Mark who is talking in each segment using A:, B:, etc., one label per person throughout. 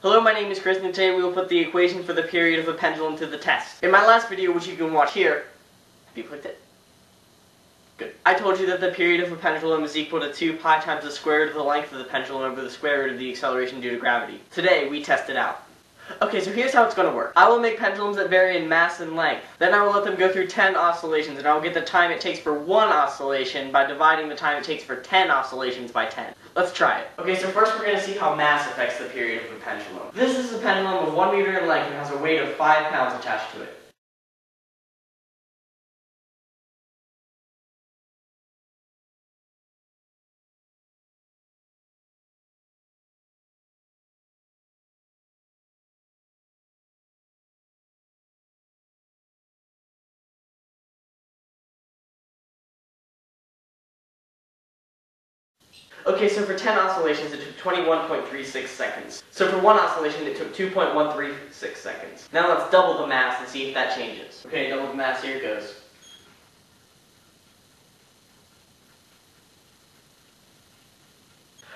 A: Hello, my name is Chris, and today we will put the equation for the period of a pendulum to the test. In my last video, which you can watch here, have you clicked it? Good. I told you that the period of a pendulum is equal to 2 pi times the square root of the length of the pendulum over the square root of the acceleration due to gravity. Today, we test it out. Okay, so here's how it's going to work. I will make pendulums that vary in mass and length. Then I will let them go through 10 oscillations, and I will get the time it takes for one oscillation by dividing the time it takes for 10 oscillations by 10. Let's try it. Okay, so first we're going to see how mass affects the period of a pendulum. This is a pendulum of 1 meter in length and has a weight of 5 pounds attached to it. Okay, so for 10 oscillations, it took 21.36 seconds. So for one oscillation, it took 2.136 seconds. Now let's double the mass and see if that changes. Okay, double the mass, here it goes.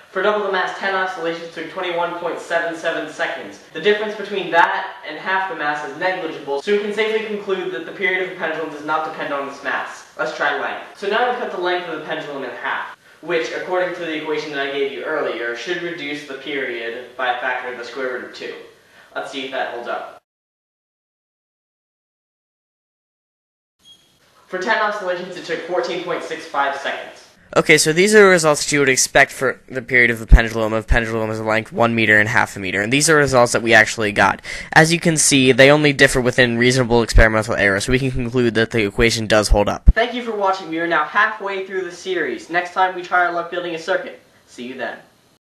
A: For double the mass, 10 oscillations took 21.77 seconds. The difference between that and half the mass is negligible, so we can safely conclude that the period of a pendulum does not depend on its mass. Let's try length. So now I've cut the length of the pendulum in half which, according to the equation that I gave you earlier, should reduce the period by a factor of the square root of 2. Let's see if that holds up. For 10 oscillations, it took 14.65 seconds.
B: Okay, so these are the results that you would expect for the period of the pendulum of pendulum is a length one meter and half a meter, and these are results that we actually got. As you can see, they only differ within reasonable experimental error, so we can conclude that the equation does hold up.
A: Thank you for watching. We are now halfway through the series. Next time we try our luck building a circuit. See you then.